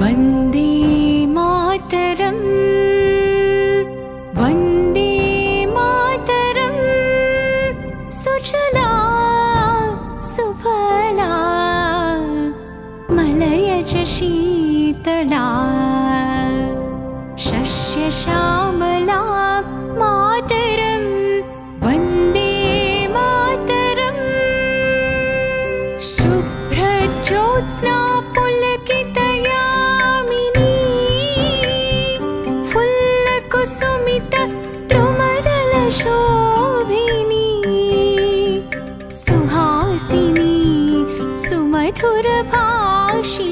वन्दे मातरम्। वन्दे मातरम्। सुचला सुफला मलय शीतला। शस्य मातरम्। वन्दे मातरम्। शुभ्रजोत्सा फुल्लकुसुमित द्रुमदलशोभिनी सुहासिनी सुमधुरभाषी